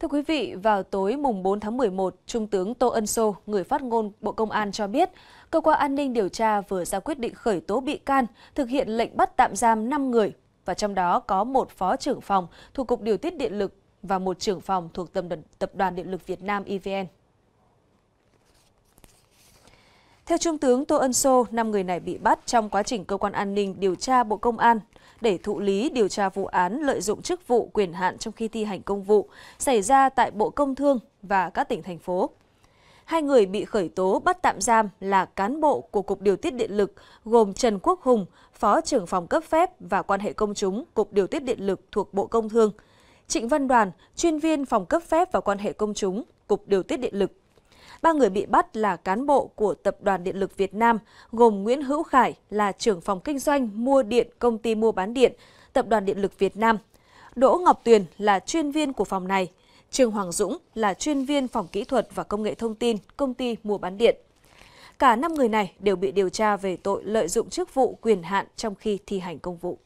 Thưa quý vị, vào tối mùng 4 tháng 11, Trung tướng Tô Ân Sô, người phát ngôn Bộ Công an cho biết, cơ quan an ninh điều tra vừa ra quyết định khởi tố bị can, thực hiện lệnh bắt tạm giam 5 người, và trong đó có một phó trưởng phòng thuộc Cục Điều tiết Điện lực và một trưởng phòng thuộc Tập đoàn Điện lực Việt Nam EVN. Theo Trung tướng Tô Ân Sô, 5 người này bị bắt trong quá trình cơ quan an ninh điều tra Bộ Công an để thụ lý điều tra vụ án lợi dụng chức vụ quyền hạn trong khi thi hành công vụ xảy ra tại Bộ Công Thương và các tỉnh thành phố. Hai người bị khởi tố bắt tạm giam là cán bộ của Cục Điều tiết Điện lực gồm Trần Quốc Hùng, Phó trưởng phòng cấp phép và quan hệ công chúng Cục Điều tiết Điện lực thuộc Bộ Công Thương, Trịnh Văn Đoàn, chuyên viên phòng cấp phép và quan hệ công chúng Cục Điều tiết Điện lực Ba người bị bắt là cán bộ của Tập đoàn Điện lực Việt Nam, gồm Nguyễn Hữu Khải là trưởng phòng kinh doanh mua điện công ty mua bán điện, Tập đoàn Điện lực Việt Nam. Đỗ Ngọc Tuyền là chuyên viên của phòng này. Trương Hoàng Dũng là chuyên viên phòng kỹ thuật và công nghệ thông tin, công ty mua bán điện. Cả năm người này đều bị điều tra về tội lợi dụng chức vụ quyền hạn trong khi thi hành công vụ.